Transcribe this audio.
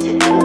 to you.